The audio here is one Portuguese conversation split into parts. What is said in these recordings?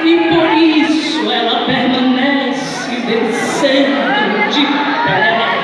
atirados no fogo das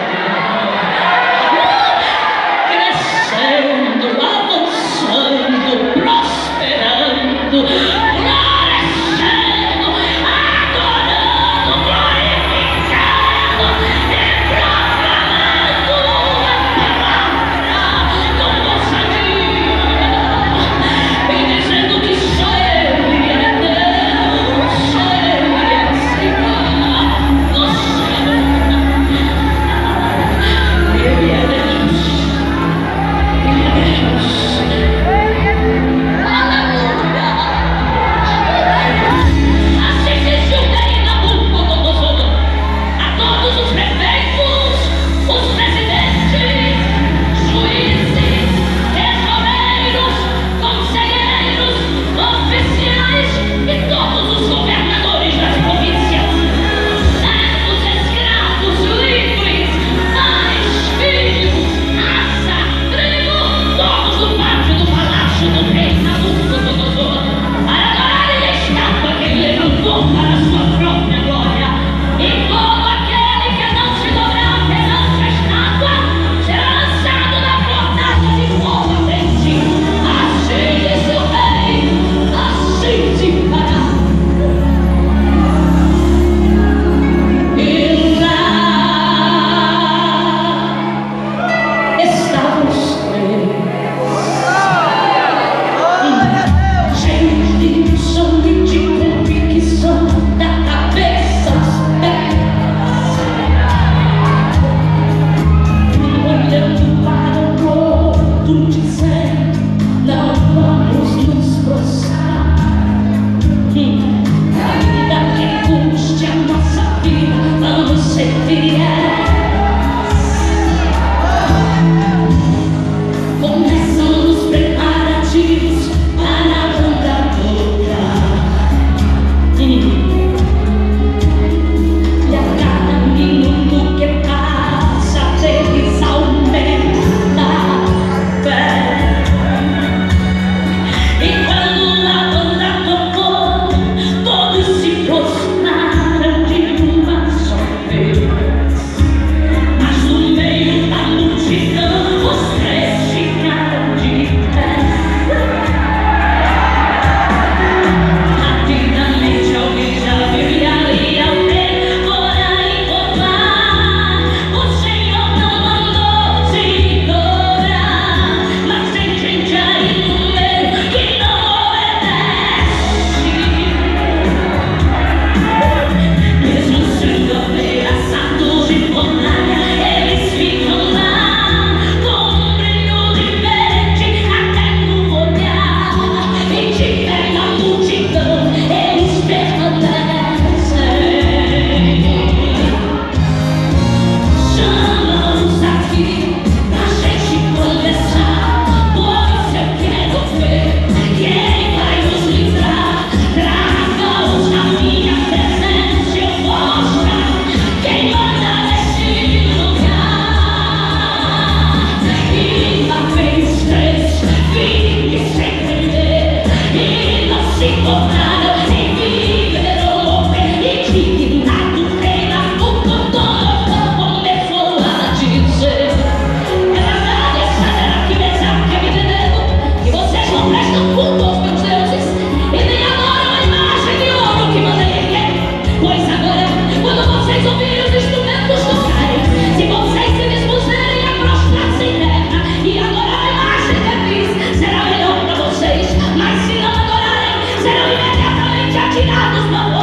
chamas e que